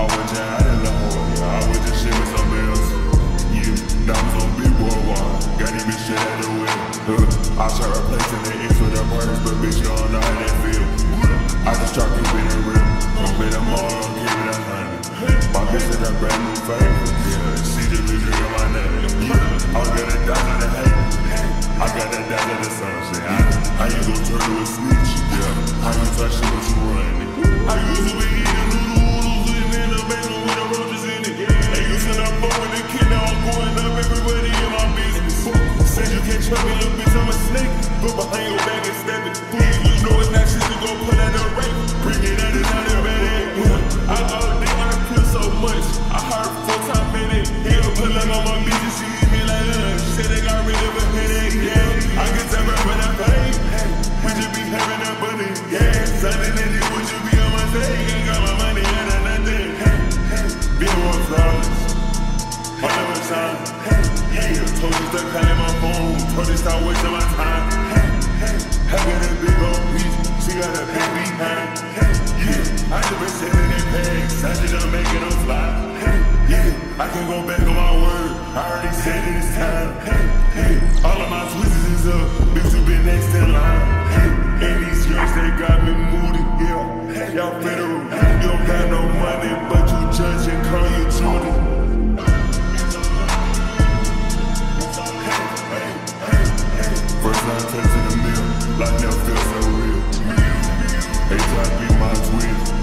I went down out of the hole, yeah, I shit with else. You, diamonds on big wall, got even shit out the way. I replacing the with the partners, but bitch, you know how that feel. I just try you in the rim, I'm in the mall, I'm a hundred. My bitch got brand new fame, yeah, she just be drinking my name. I'm gonna in the hate. I got that down to the sun, shit. I you gon' turn to a snitch? Yeah, how you touch it, what you run? How you do? You trust me, little bitch, I'm a snake. Go behind your back and stab it. You know it's not shit to go put out the rape. Bring it out and out of bed. I all day I kill so much. I heard four time minute. He'll pull up on my bitches, she eat me like. She said they got rid of a headache. Yeah, I can tell her when I pay. We just be having that money. Yeah, Sunday night, you would you be on my day? Ain't got my money, I done nothing. Be more flawless. All of time. Told you to call my phone. Told you stop wasting my time. I got a big old piece. She got a big behind. Yeah, I just been sitting in bags. I just done making them fly. Yeah, I can go back on my word. I already said it is time. Yeah, all of my twists is up. Bitch, you been next in line. And these girls, they got me moody. Yeah, y'all federal. You don't got no money, but